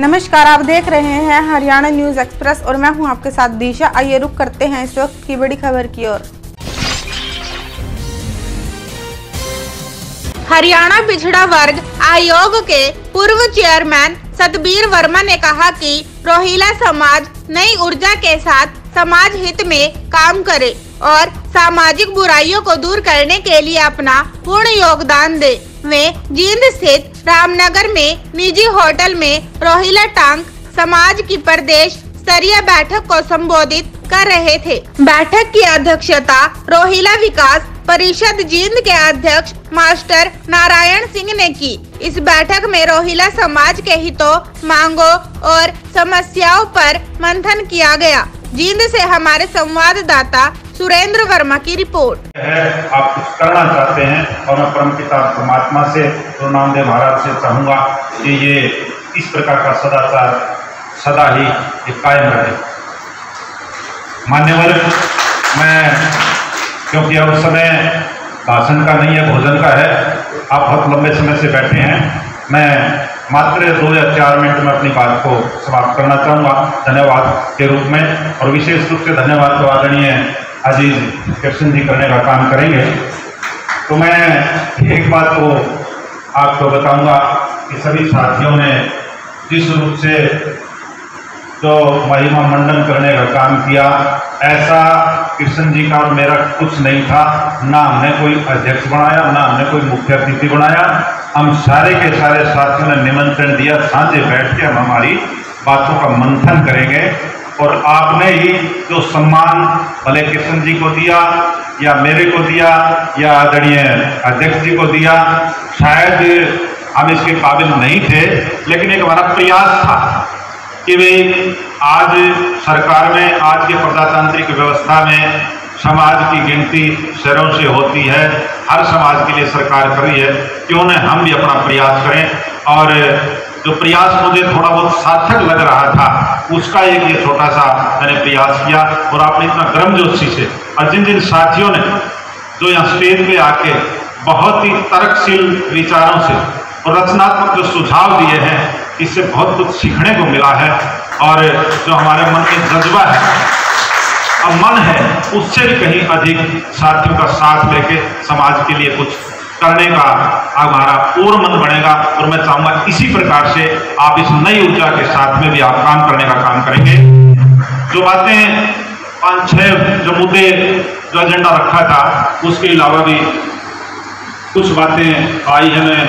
नमस्कार, आप देख रहे हैं हरियाणा न्यूज़ एक्सप्रेस और मैं हूँ आपके साथ दिशा। आइए रुक करते हैं इस वक्त की बड़ी खबर की ओर। हरियाणा पिछड़ा वर्ग आयोग के पूर्व चेयरमैन सतबीर वर्मा ने कहा कि रोहिला समाज नई ऊर्जा के साथ समाज हित में काम करे और सामाजिक बुराइयों को दूर करने के लिए अपना पूर्ण योगदान दे। वे जींद स्थित रामनगर में निजी होटल में रोहिला टांग समाज की प्रदेश स्तरीय बैठक को संबोधित कर रहे थे। बैठक की अध्यक्षता रोहिला विकास परिषद जींद के अध्यक्ष मास्टर नारायण सिंह ने की। इस बैठक में रोहिला समाज के हितों, मांगों और समस्याओं पर मंथन किया गया। जींद से हमारे संवाददाता सुरेंद्र वर्मा की रिपोर्ट। है, आप कुछ करना चाहते हैं, और मैं परम पिता परमात्मा से गुरु नामदेव महाराज से चाहूँगा कि ये इस प्रकार का सदाचार सदा ही ये कायम रहे। मान्यवर मैं, क्योंकि अब समय भाषण का नहीं है, भोजन का है, आप बहुत लंबे समय से बैठे हैं, मैं मात्र दो या चार मिनट में अपनी बात को समाप्त करना चाहूँगा। धन्यवाद के रूप में, और विशेष रूप से धन्यवाद तो आदरणीय अज़ीज़ कृष्ण जी करने का काम करेंगे। तो मैं एक बात तो आपको बताऊँगा कि सभी साथियों ने जिस रूप से जो महिमा मंडन करने का काम किया, ऐसा कृष्ण जी का और मेरा कुछ नहीं था। ना हमने कोई अध्यक्ष बनाया, ना हमने कोई मुख्य अतिथि बनाया। हम सारे के सारे साथियों ने निमंत्रण दिया। साझे बैठ के हम हमारी बातों का मंथन करेंगे। और आपने ही जो सम्मान भले कृष्ण जी को दिया, या मेरे को दिया, या आदरणीय अध्यक्ष जी को दिया, शायद हम इसके काबिल नहीं थे, लेकिन एक हमारा प्रयास था कि भाई आज सरकार में, आज के प्रजातांत्रिक व्यवस्था में समाज की गिनती शहरों से होती है, हर समाज के लिए सरकार कर रही है, क्यों न हम भी अपना प्रयास करें और जो प्रयास मुझे थोड़ा बहुत सार्थक लग रहा था, उसका एक ये छोटा सा मैंने प्रयास किया और आपने इतना गर्मजोशी से और जिन जिन साथियों ने जो यहाँ स्टेज पे आके बहुत ही तर्कशील विचारों से और रचनात्मक जो सुझाव दिए हैं, इससे बहुत कुछ सीखने को मिला है और जो हमारे मन में जज्बा है, अब मन है, उससे भी कहीं अधिक साथियों का साथ लेके समाज के लिए कुछ करने का हमारा और मन बनेगा और मैं चाहूँगा इसी प्रकार से आप इस नई ऊर्जा के साथ में भी आप काम करने का काम करेंगे। जो बातें पाँच, छह जो मुद्दे, जो एजेंडा रखा था, उसके अलावा भी कुछ बातें आई है मैं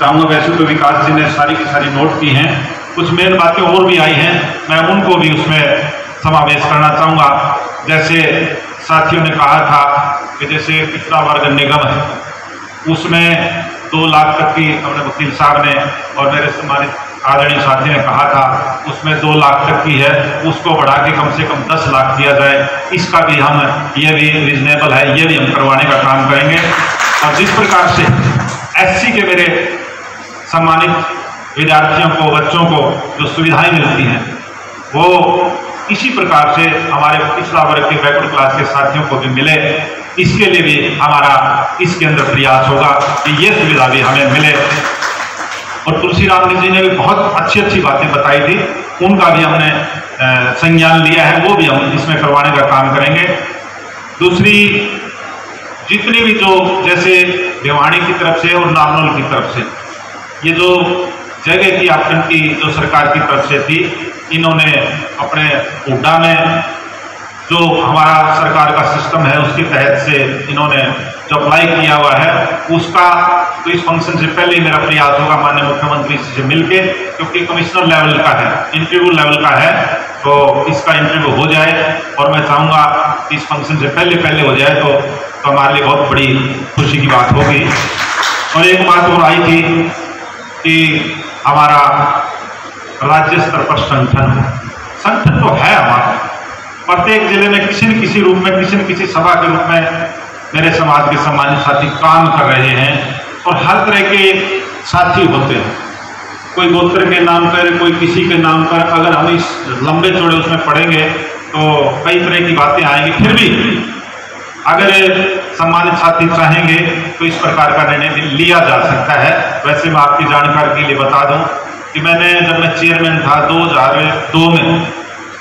चाहूँगा वैसे तो विकास जी ने सारी की सारी नोट की हैं। कुछ मेन बातें और भी आई हैं, मैं उनको भी उसमें समावेश करना चाहूँगा। जैसे साथियों ने कहा था कि जैसे पिछड़ा वर्ग निगम है उसमें दो लाख तक की अपने वकील साहब ने और मेरे सम्मानित आदरणीय साथी ने कहा था, उसमें दो लाख तक की है, उसको बढ़ा के कम से कम दस लाख दिया जाए। इसका भी हम, ये भी रिजनेबल है, ये भी हम करवाने का काम करेंगे। और जिस प्रकार से एससी के मेरे सम्मानित विद्यार्थियों को, बच्चों को जो सुविधाएँ मिलती हैं, वो इसी प्रकार से हमारे पिछड़ा वर्ग के बैकवर्ड क्लास के साथियों को भी मिले। इसके लिए भी हमारा इसके अंदर प्रयास होगा कि ये सुविधा भी हमें मिले। और तुलसीराम जी ने भी बहुत अच्छी अच्छी बातें बताई थी। उनका भी हमने संज्ञान लिया है, वो भी हम इसमें करवाने का काम करेंगे। दूसरी, जितनी भी जो जैसे भिवाणी की तरफ़ से और नामनल की तरफ़ से, ये जो जगह की आपन की जो सरकार की तरफ़ से थी, इन्होंने अपने हुड्डा में जो हमारा सरकार का सिस्टम है उसके तहत से इन्होंने जो अप्लाई किया हुआ है उसका तो इस फ़ंक्शन से पहले ही मेरा प्रयास होगा माननीय मुख्यमंत्री जी से मिलके क्योंकि कमिश्नर लेवल का है इंटरव्यू लेवल का है तो इसका इंटरव्यू हो जाए और मैं चाहूँगा कि इस फ़ंक्शन से पहले पहले हो जाए तो, तो हमारे लिए बहुत बड़ी खुशी की बात होगी। और एक बात और आई थी कि हमारा राज्य स्तर पर संगठन संगठन तो है हमारा। प्रत्येक ज़िले में किसी न किसी रूप में, किसी न किसी सभा के रूप में मेरे समाज के सम्मानित साथी काम कर रहे हैं और हर तरह के साथी होते हैं। कोई गोत्र के नाम पर, कोई किसी के नाम पर अगर हम इस लंबे चौड़े उसमें पढ़ेंगे तो कई तरह की बातें आएँगी। फिर भी अगर सम्मानित साथी चाहेंगे तो इस प्रकार का निर्णय लिया जा सकता है। वैसे मैं आपकी जानकारी के लिए बता दूँ कि मैंने जब मैं चेयरमैन था 2002 में